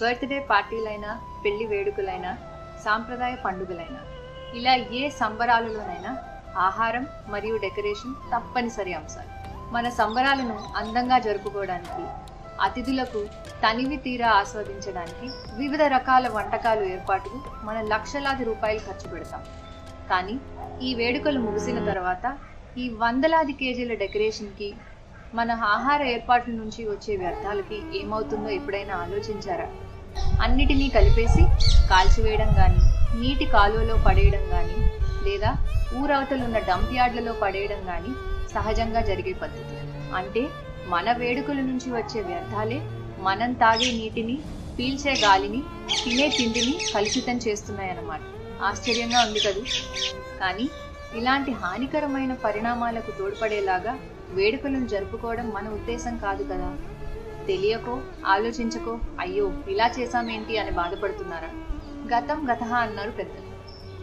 Birthday పార్టీలైనా పెళ్ళి వేడుకలైనా సాంప్రదాయ పండుగలైనా ఇలా ఏ సంబరాలలోనైనా ఆహారం మరియు డెకరేషన్ తప్పనిసరి అంశాలు. మన సంబరాలను అందంగా జరుపుకోవడానికి అతిథులకు తనివి తీరా ఆస్వాదించడానికి వివిధ రకాల వంటకాలు ఏర్పాటుకు మన లక్షలాది రూపాయలు ఖర్చు పెడతాం. కానీ ఈ వేడుకలు ముగిసిన తర్వాత ఈ వందలాది కేజీల డెకరేషన్కి మన ఆహార ఏర్పాట్ల నుంచి వచ్చే వ్యర్థాలకి ఏమవుతుందో ఎప్పుడైనా ఆలోచించారా? అన్నిటినీ కలిపేసి కాల్చివేయడం కానీ నీటి కాలువలో పడేయడం కానీ లేదా ఊరవతలున్న డంప్ యార్డ్లలో పడేయడం కానీ సహజంగా జరిగే పద్ధతి. అంటే మన వేడుకల నుంచి వచ్చే వ్యర్థాలే మనం తాగే నీటిని పీల్చే గాలిని తినే తిండిని కలుషితం చేస్తున్నాయన్నమాట. ఆశ్చర్యంగా ఉంది కదూ? కానీ ఇలాంటి హానికరమైన పరిణామాలకు తోడ్పడేలాగా వేడుకలను జరుపుకోవడం మన ఉద్దేశం కాదు కదా? తెలియకో ఆలోచించకో అయ్యో ఇలా చేశామేంటి అని బాధపడుతున్నారా? గతం గతహ అన్నారు పెద్దలు.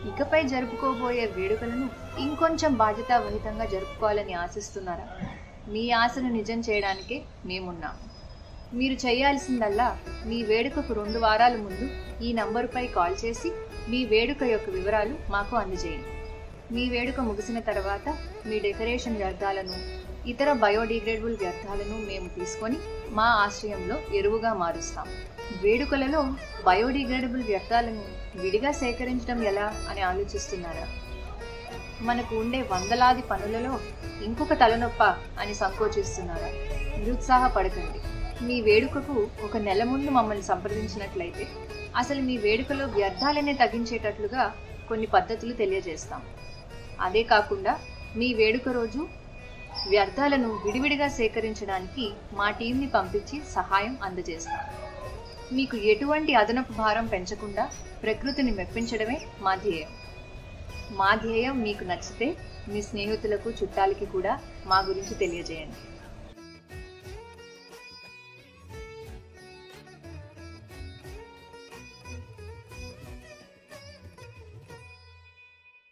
ఇకపై జరుపుకోబోయే వేడుకలను ఇంకొంచెం బాధ్యతావహితంగా జరుపుకోవాలని ఆశిస్తున్నారా? మీ ఆశను నిజం చేయడానికే మేమున్నాము మీరు చేయాల్సిందల్లా మీ వేడుకకు రెండు వారాల ముందు ఈ నంబరుపై కాల్ చేసి మీ వేడుక యొక్క వివరాలు మాకు అందజేయండి. మీ వేడుక ముగిసిన తర్వాత మీ డెకరేషన్ వ్యర్థాలను ఇతర బయోడిగ్రేడబుల్ వ్యర్థాలను మేము తీసుకొని మా ఆశ్రయంలో ఎరువుగా మారుస్తాం. వేడుకలలో బయోడిగ్రేడబుల్ వ్యర్థాలను విడిగా సేకరించడం ఎలా అని ఆలోచిస్తున్నారా? మనకు ఉండే వందలాది పనులలో ఇంకొక తలనొప్ప అని సంకోచిస్తున్నారా నిరుత్సాహపడకండి. మీ వేడుకకు ఒక నెల ముందు మమ్మల్ని సంప్రదించినట్లయితే అసలు మీ వేడుకలో వ్యర్థాలనే తగ్గించేటట్లుగా కొన్ని పద్ధతులు తెలియజేస్తాం. అదే కాకుండా మీ వేడుక రోజు వ్యర్థాలను విడివిడిగా సేకరించడానికి మా టీంని పంపించి సహాయం అందజేస్తాం. మీకు ఎటువంటి అదనపు భారం పెంచకుండా ప్రకృతిని మెప్పించడమే మా ధ్యేయం. మా ధ్యేయం మీకు నచ్చితే మీ స్నేహితులకు చుట్టాలకి కూడా మా గురించి తెలియజేయండి.